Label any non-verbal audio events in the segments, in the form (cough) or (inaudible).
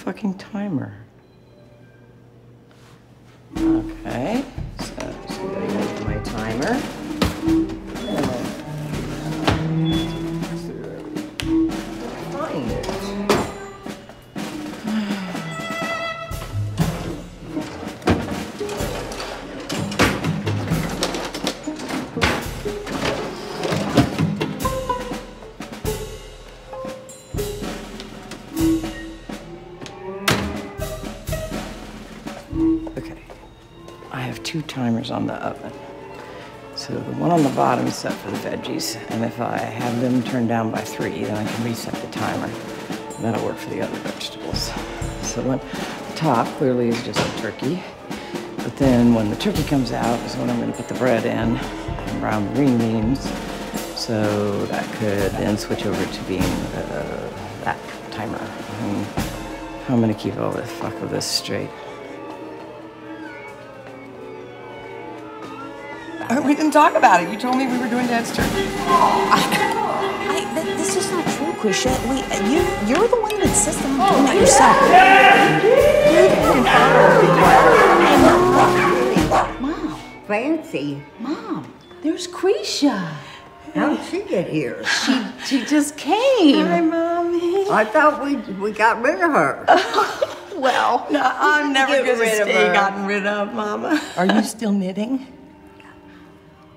fucking timer? Timers on the oven. So the one on the bottom is set for the veggies, and if I have them turned down by three, then I can reset the timer. That'll work for the other vegetables. So when the top clearly is just the turkey, but then when the turkey comes out is when I'm gonna put the bread in and brown green beans. So that could then switch over to being uh, that timer. How I'm gonna keep all the fuck of this straight. We didn't talk about it. You told me we were doing Dad's turkey. I, th- this is not true, Krisha. We, uh, you, you're the one that insisted on doing it yourself. Mom, fancy. Mom, there's Krisha. How did she get here? She, she just came. Hi, Mommy. I thought we we got rid of her. (laughs) Well, No, I'm never Get gonna rid of stay her. gotten rid of, Mama. Are you still knitting?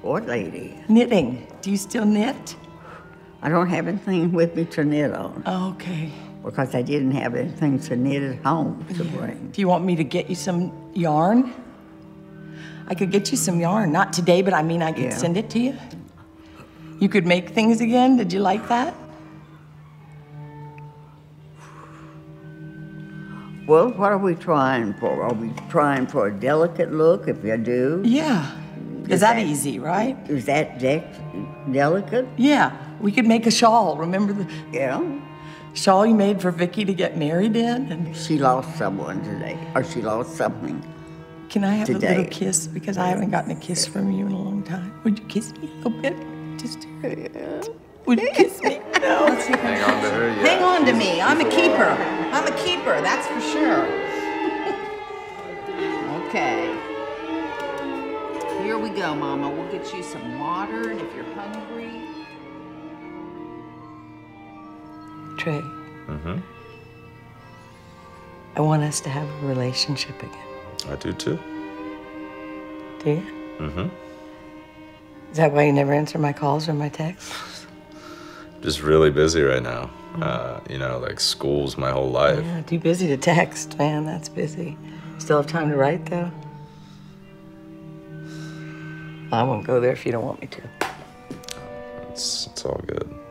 What lady? Knitting. Do you still knit? I don't have anything with me to knit on oh, Okay. because I didn't have anything to knit at home to bring. Do you want me to get you some yarn? I could get you some yarn. Not today, but I mean, I could Yeah. send it to you. You could make things again. Did you like that? Well, what are we trying for? Are we trying for a delicate look? If you do, Yeah. Is Is that that- easy, right? is that de- delicate? Yeah. We could make a shawl. Remember the Yeah. shawl you made for Vicky to get married in? And She lost someone today, or she lost something. can I have a little kiss? Because I haven't gotten a kiss from you in a long time. Would you kiss me a little bit? Just would you kiss me? (laughs) No. Hang on to her, yeah. hang on to me. I'm a keeper. I'm a keeper, that's for sure. (laughs) okay. Here go, Mama. We'll get you some water, if you're hungry. Trey. Mm-hmm. I want us to have a relationship again. I do too. Do you? Mm-hmm. Is that why you never answer my calls or my texts? (laughs) Just really busy right now. Uh, you know, like school's my whole life. Yeah, too busy to text, man. That's busy. Still have time to write, though? I won't go there if you don't want me to. It's, it's all good.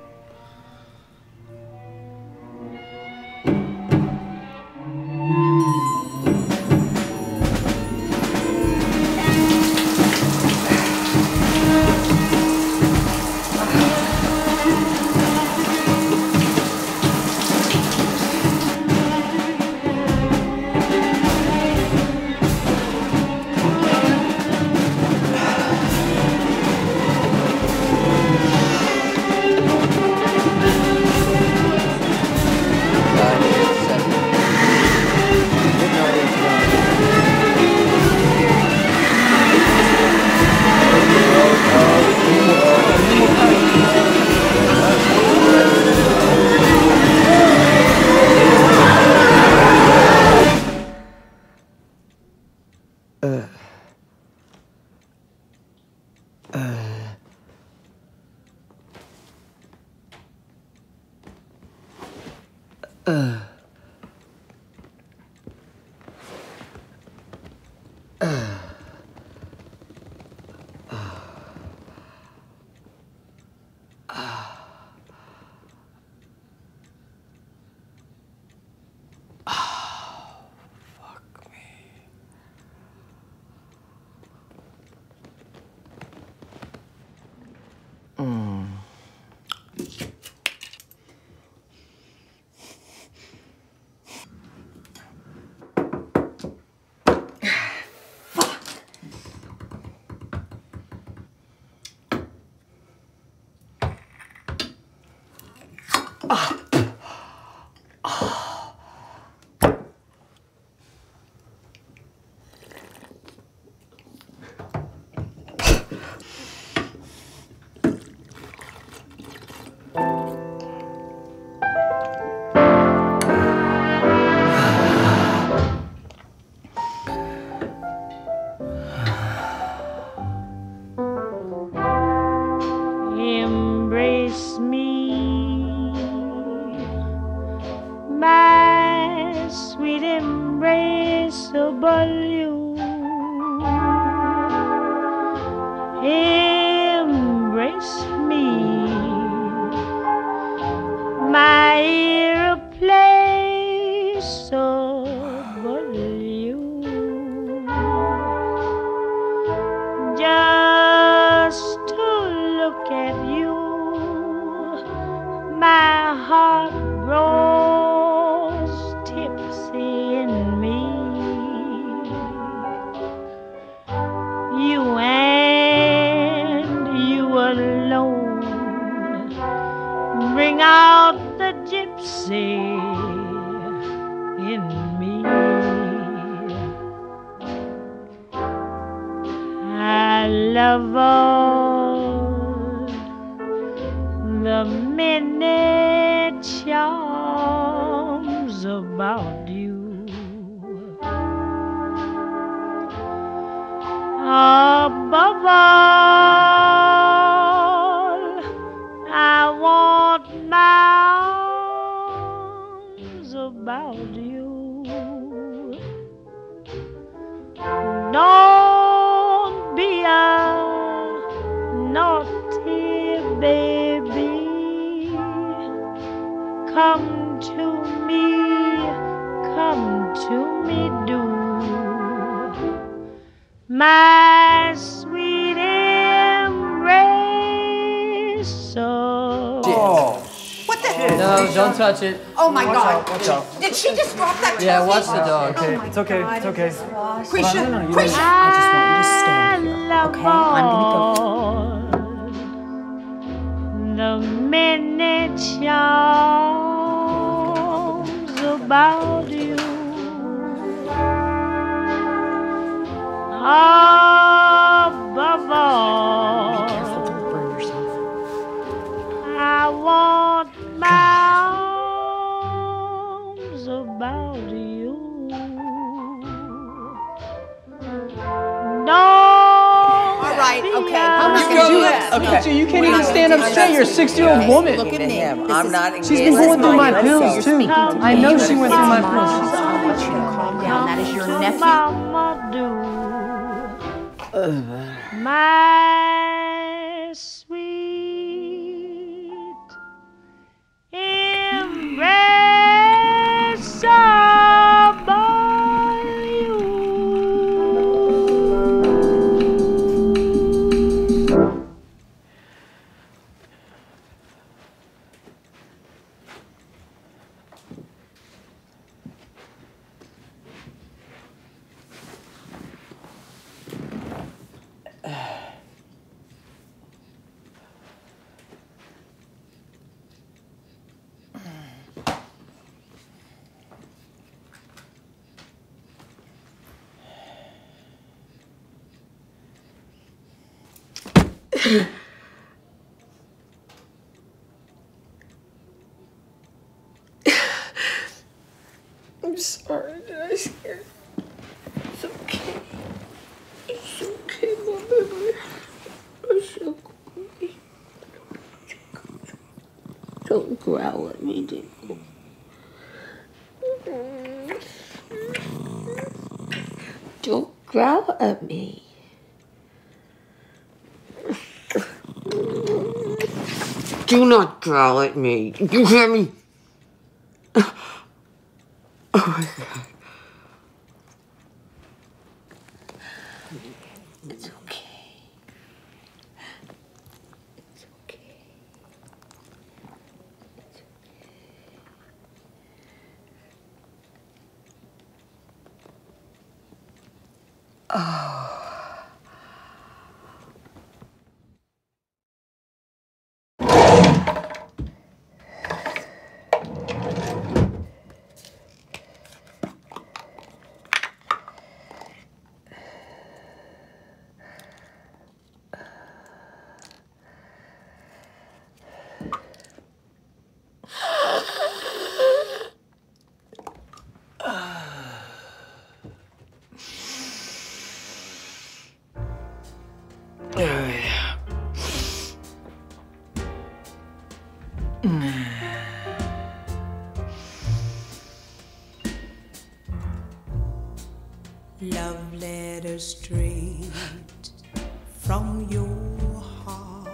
About you. Above all, I want my arms about you. Don't be a naughty baby. Come No, don't touch it. Oh my Watch God! out, watch out. Did she just drop that? Yeah, watch the dog. Oh okay, it's okay, it's okay. Krisha, no, no, you Krisha. I just want you to stand here, okay? I'm gonna go. Right, okay. I'm not You gonna do that. Okay, so you can't even stand up straight. You're a six-year-old woman. Look at me. Him. This I'm is- not She's been going through my pills too. I know she went through my pills. I want you to calm down. That is your nephew. Mama do. My sweet embrace (laughs) I'm sorry, did I scared. It's okay. It's okay, my baby. It's okay. Don't growl at me, Dingle. Don't growl at me. Do not growl at me. You hear me? Love letter straight from your heart.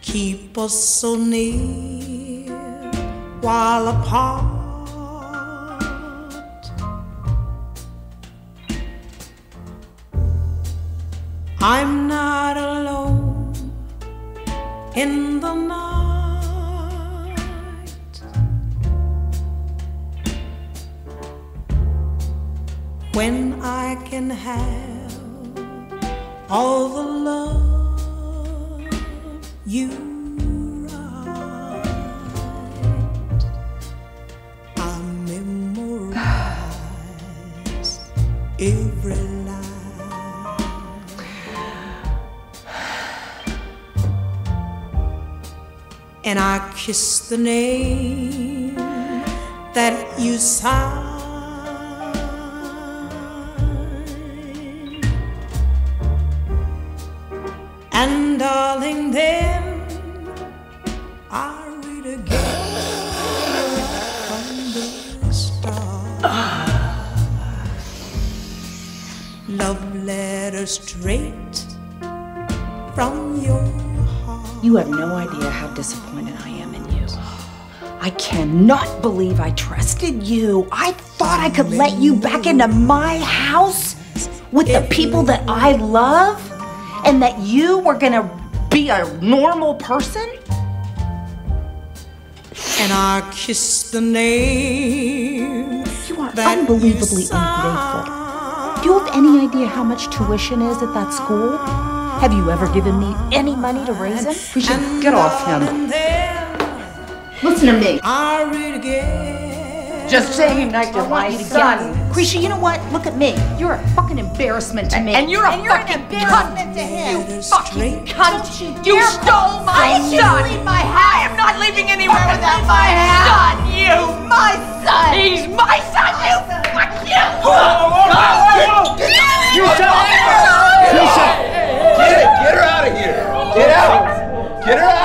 Keep us so near while apart. I'm not alone in the night. When I can have all the love you write. I memorize every line. And I kiss the name that you signed. And darling, then I read again from the start. Love letter straight from your heart. You have no idea how disappointed I am in you. I cannot believe I trusted you. I thought I could let you back into my house with the people that I love and that you were gonna be a normal person. And I kiss the name. You are that unbelievably you ungrateful. Do you have any idea how much tuition is at that school? Have you ever given me any money to raise him? We should get off him. Listen to me. I read again. Just saying night to I want my you to son. Krisha, you know what? Look at me. You're a fucking embarrassment to me. And you're a and you're fucking embarrassment cunt. to him. You fucking cunt. You, you stole my son. Leave my house. I am not leaving anywhere without my, son. You, my son. He's my son. You, fuck you. Whoa, whoa, whoa, whoa. You son. Krisha. Get, get her out of here. Get out. Get her out.